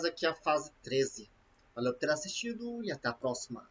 Faz aqui é a fase 13. Valeu por ter assistido e até a próxima.